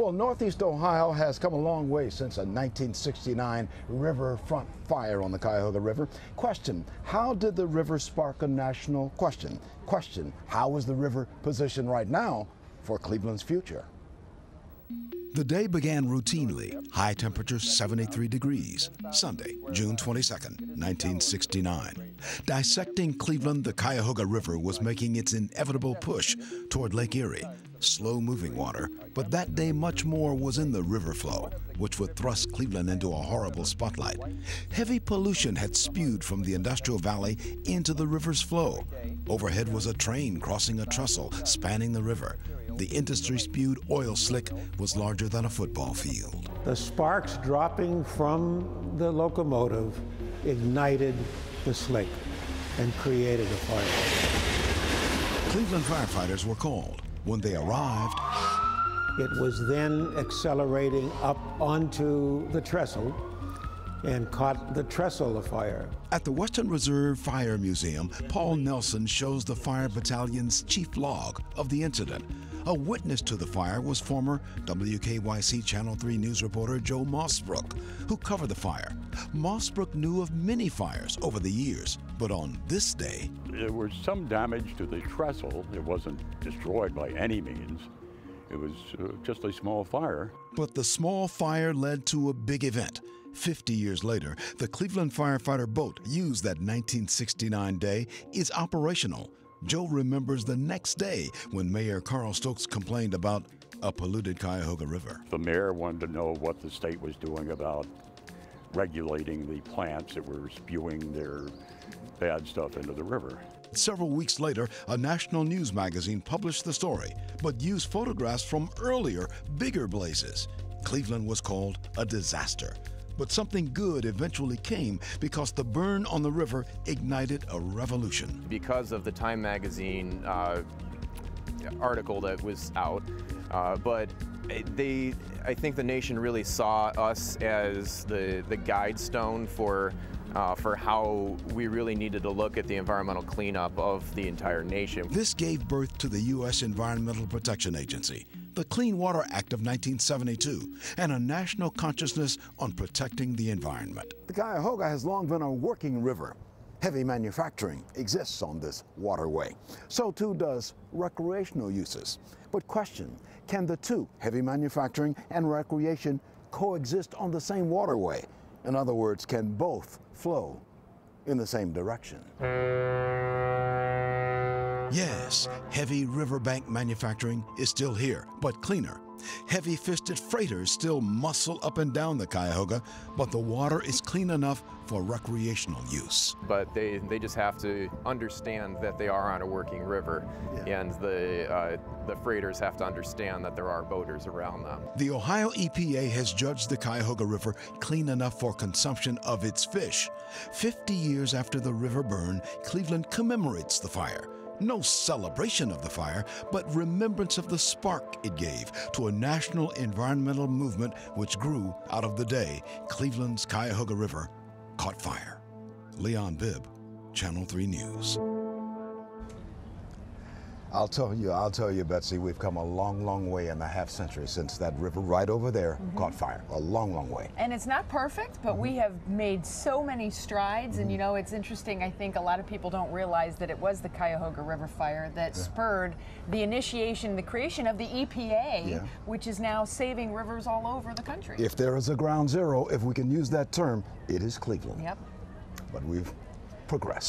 Well, Northeast Ohio has come a long way since a 1969 riverfront fire on the Cuyahoga River. Question, how did the river spark a national question? Question, how is the river positioned right now for Cleveland's future? The day began routinely, high temperature 73 degrees, Sunday, June 22, 1969. Dissecting Cleveland, the Cuyahoga River was making its inevitable push toward Lake Erie, slow moving water, but that day much more was in the river flow, which would thrust Cleveland into a horrible spotlight. Heavy pollution had spewed from the industrial valley into the river's flow. Overhead was a train crossing a trestle spanning the river. The industry spewed oil slick was larger than a football field. The sparks dropping from the locomotive ignited the slick and created a fire. Cleveland firefighters were called. When they arrived, it was then accelerating up onto the trestle and caught the trestle afire. At the Western Reserve Fire Museum, Paul Nelson shows the fire battalion's chief log of the incident. A witness to the fire was former WKYC Channel 3 news reporter Joe Mossbrook, who covered the fire. Mossbrook knew of many fires over the years, but on this day, there was some damage to the trestle. It wasn't destroyed by any means. It was uh, just a small fire. But the small fire led to a big event. 50 years later, the Cleveland firefighter boat used that 1969 day is operational. Joe remembers the next day when Mayor Carl Stokes complained about a polluted Cuyahoga River. The mayor wanted to know what the state was doing about regulating the plants that were spewing their bad stuff into the river. Several weeks later, a national news magazine published the story, but used photographs from earlier, bigger blazes. Cleveland was called a disaster. But something good eventually came because the burn on the river ignited a revolution. Because of the Time magazine uh, article that was out, uh, but they, I think the nation really saw us as the, the guide stone for uh, for how we really needed to look at the environmental cleanup of the entire nation. This gave birth to the U.S. Environmental Protection Agency, the Clean Water Act of 1972, and a national consciousness on protecting the environment. The Cuyahoga has long been a working river. Heavy manufacturing exists on this waterway. So too does recreational uses. But question, can the two, heavy manufacturing and recreation, coexist on the same waterway? In other words, can both flow in the same direction? Yes, heavy riverbank manufacturing is still here, but cleaner. Heavy fisted freighters still muscle up and down the Cuyahoga, but the water is clean enough for recreational use. But they, they just have to understand that they are on a working river, yeah. and the, uh, the freighters have to understand that there are boaters around them. The Ohio EPA has judged the Cuyahoga River clean enough for consumption of its fish. 50 years after the river burn, Cleveland commemorates the fire. No celebration of the fire, but remembrance of the spark it gave to a national environmental movement which grew out of the day Cleveland's Cuyahoga River caught fire. Leon Bibb, Channel 3 News. I'll tell you, I'll tell you, Betsy, we've come a long, long way in the half century since that river right over there mm -hmm. caught fire. A long, long way. And it's not perfect, but mm -hmm. we have made so many strides. Mm -hmm. And you know, it's interesting. I think a lot of people don't realize that it was the Cuyahoga River fire that yeah. spurred the initiation, the creation of the EPA, yeah. which is now saving rivers all over the country. If there is a ground zero, if we can use that term, it is Cleveland. Yep. But we've progressed.